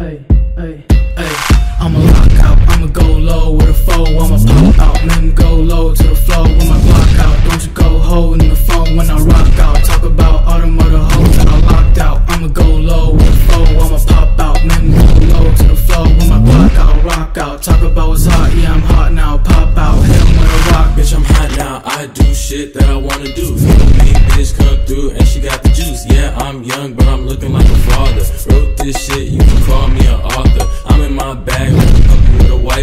Hey, hey, hey. I'ma lock out, I'ma go low with a foe, I'ma pop out, man, go low to the flow with my block out. Don't you go holding the phone when I rock out. Talk about all them other hoes that I locked out. I'ma go low with a foe, I'ma pop out, man, go low to the flow with my block out, rock out. Talk about what's hot, yeah, I'm hot now, pop out, hit 'em with a rock. Bitch, I'm hot now, I do shit that I wanna do. Me, bitch, come through and she got the juice. Yeah, I'm young, but I'm looking like a father. Wrote this shit, you I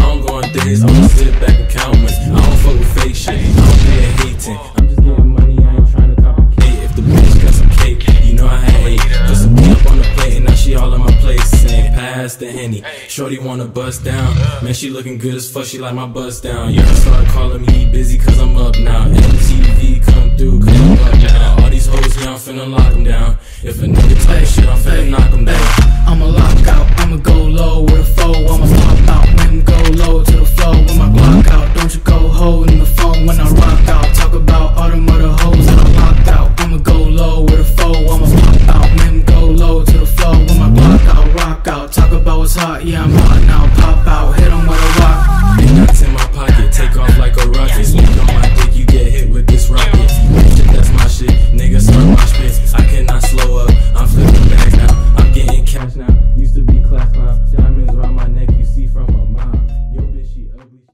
don't go on days, I'ma sit back and count wins. I don't fuck with fake shit, I don't be a hating. I'm just getting money, I ain't trying to complicate. If the bitch got some cake, you know I hate. Just a meat up on the plate, and now she all in my place. Saying pass the henny. Shorty wanna bust down. Man, she looking good as fuck, she like my bust down. Yeah, I started calling me busy cause I'm up now. MTV come through cause I'm up now. All these hoes, yeah, I'm finna lock them down. If a nigga type shit, I'm finna knock them down. I'ma lock Was hot, yeah I'm hot now, pop out, hit him with a rock.